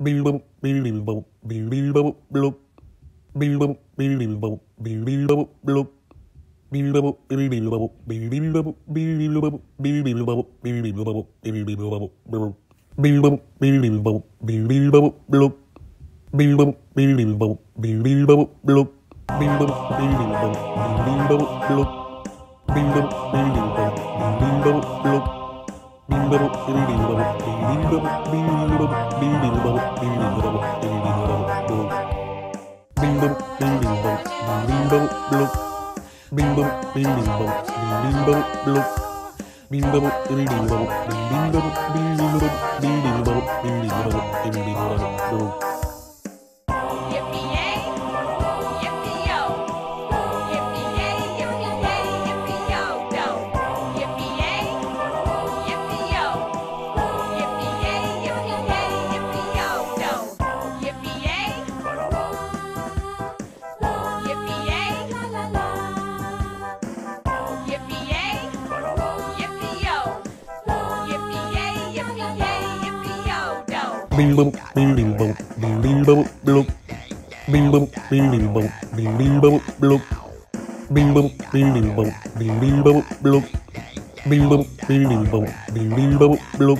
Bing bong, bing bing bong, bing bing bong, bing. Bing bim bum bim bim bum bim bim bum blub bim bum bim bim bum bim bim bum blub bim bum bim bim bum bim bim bum blub bim bum bim bim bum bim bim bum blub